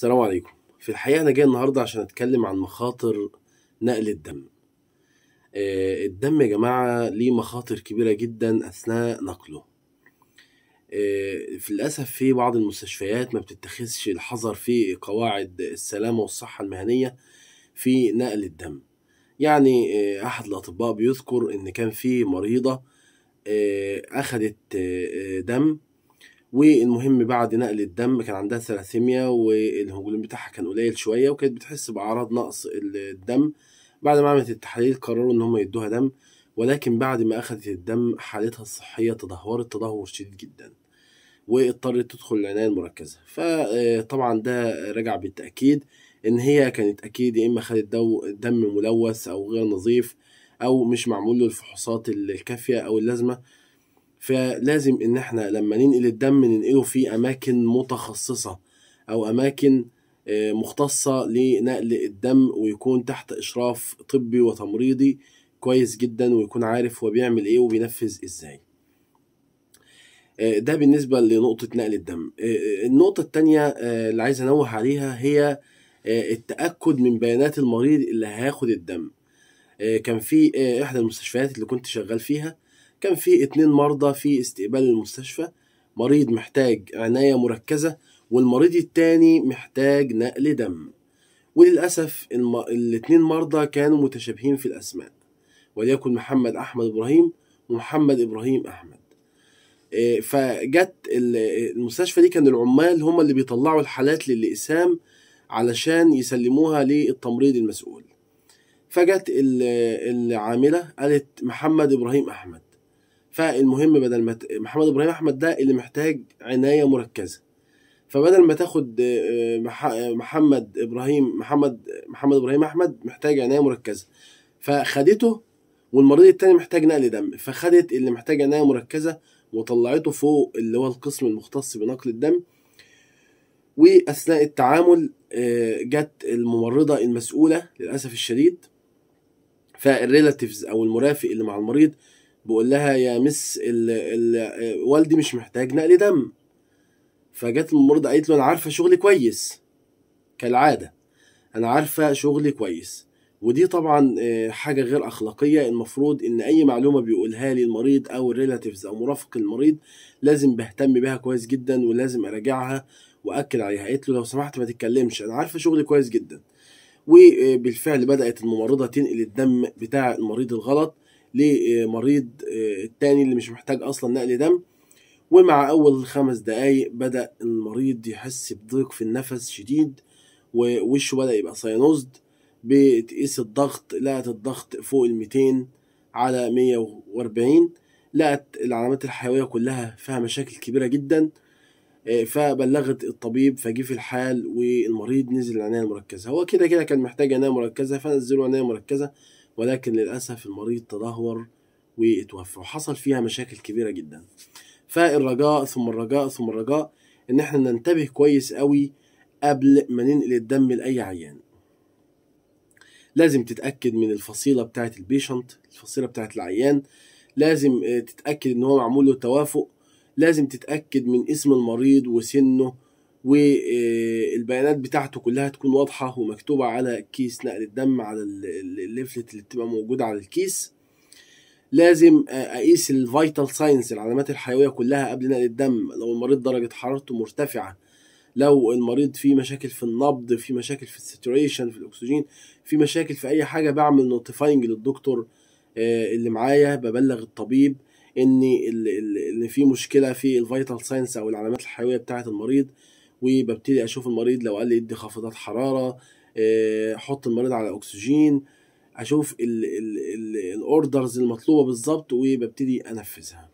السلام عليكم. في الحقيقة أنا جاي النهاردة عشان أتكلم عن مخاطر نقل الدم. آه، الدم يا جماعة ليه مخاطر كبيرة جدا أثناء نقله. آه، في للأسف في بعض المستشفيات ما بتتخذش الحذر في قواعد السلامة والصحة المهنية في نقل الدم. يعني آه، أحد الأطباء بيذكر إن كان في مريضة آه، دم والمهم بعد نقل الدم كان عندها ثلاثيميا والهيموجلوبين بتاعها كان قليل شوية وكانت بتحس بأعراض نقص الدم. بعد ما عملت التحاليل قرروا إن هم يدوها دم ولكن بعد ما أخذت الدم حالتها الصحية تدهورت تدهور شديد جدا واضطرت تدخل العناية المركزة. فطبعا ده رجع بالتأكيد إن هي كانت أكيد يا إما خدت دم ملوث أو غير نظيف أو مش معمول له الفحوصات الكافية أو اللازمة فلازم إن إحنا لما ننقل الدم ننقله في أماكن متخصصة أو أماكن آه، مختصة لنقل الدم ويكون تحت إشراف طبي وتمريضي كويس جدا ويكون عارف هو بيعمل إيه وبينفذ إزاي. آه، ده بالنسبة لنقطة نقل الدم. آه، النقطة التانية اللي عايز أنوه عليها هي التأكد من بيانات المريض اللي هياخد الدم. كان في إحدى المستشفيات اللي كنت شغال فيها كان في اتنين مرضى في استقبال المستشفى مريض محتاج عناية مركزة والمريض التاني محتاج نقل دم. وللأسف الم... الاتنين مرضى كانوا متشابهين في الأسماء وليكن محمد أحمد إبراهيم ومحمد إبراهيم أحمد. إيه، فجت ال- المستشفى دي كان العمال هم اللي بيطلعوا الحالات للإقسام علشان يسلموها للتمريض المسؤول. فجت ال- العاملة قالت محمد إبراهيم أحمد فالمهم بدل ما محمد إبراهيم أحمد ده اللي محتاج عناية مركزة. فبدل ما تاخد آه، مح- محمد إبراهيم محمد محمد إبراهيم أحمد محتاج عناية مركزة. فخدته والمريض التاني محتاج نقل دم. فخدت اللي محتاج عناية مركزة وطلعته فوق اللي هو القسم المختص بنقل الدم. وأثناء التعامل آه، جت الممرضة المسؤولة للأسف الشديد. فال relatives أو المرافق اللي مع المريض بقول لها يا miss ال ال والدي مش محتاج نقل دم. فجت الممرضة قالت له أنا عارفة شغلي كويس. كالعادة. أنا عارفة شغلي كويس. ودي طبعا آه، حاجة غير أخلاقية. المفروض إن أي معلومة بيقولها لي المريض أو ال relatives أو مرافق المريض لازم بهتم بيها كويس جدا ولازم أراجعها وأكد عليها. قالت له لو سمحت ما تتكلمش. أنا عارفة شغلي كويس جدا. وبالفعل بدأت الممرضة تنقل الدم بتاع المريض الغلط. لمريض آه، التاني اللي مش محتاج أصلا نقل دم. ومع أول خمس دقايق بدأ المريض يحس بضيق في النفس شديد ووشه بدأ يبقى ساينوزد بتقيس الضغط لقت الضغط فوق ال 200 على 140 لقت العلامات الحيوية كلها فيها مشاكل كبيرة جدا آه، فبلغت الطبيب فجه في الحال والمريض نزل العناية المركزة. هو كده كده كان محتاج عناية مركزة فنزلوا عناية مركزة. ولكن للأسف المريض تدهور واتوفى وحصل فيها مشاكل كبيرة جدا. فالرجاء ثم الرجاء ثم الرجاء. إن إحنا ننتبه كويس قوي قبل ما ننقل الدم لأي عيان. لازم تتأكد من الفصيلة بتاعه ال patient الفصيلة بتاعه العيان. لازم آه، تتأكد إن هو معمول له توافق. لازم تتأكد من اسم المريض وسنه والبيانات بتاعته كلها تكون واضحة ومكتوبة على كيس نقل الدم على ال- ال- ال leaflet اللي بتبقى موجودة على الكيس. لازم أقيس ال vital signs العلامات الحيوية كلها قبل نقل الدم. لو المريض درجة حرارته مرتفعة لو المريض فيه مشاكل في النبض في مشاكل في ال saturation في الأكسجين في مشاكل في أي حاجة بعمل notifying للدكتور آه، اللي معايا ببلغ الطبيب ان إن في مشكلة في ال vital signs أو العلامات الحيوية بتاعة المريض. وببتدي أشوف المريض لو قال لي ادي خافضات حرارة آه، أحط المريض على أكسجين أشوف ال orders المطلوبة بالظبط وببتدي أنفذها.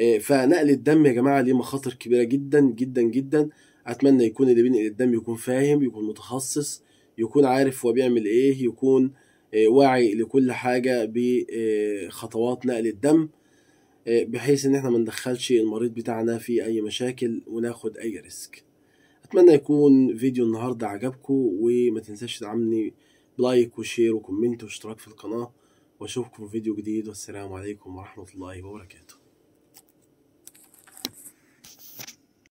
آه، فنقل الدم يا جماعة ليه مخاطر كبيرة جدا جدا جدا. أتمنى يكون اللي بينقل الدم يكون فاهم يكون متخصص يكون عارف هو بيعمل إيه يكون آه، واعي لكل حاجة بخطوات نقل الدم. بحيث إن إحنا ما ندخلش المريض بتاعنا في أي مشاكل وناخد أي risk. أتمنى يكون فيديو النهارده عجبكم وما تنساش تدعمني ب like و share و comment واشتراك في القناة وأشوفكم في فيديو جديد والسلام عليكم ورحمة الله وبركاته.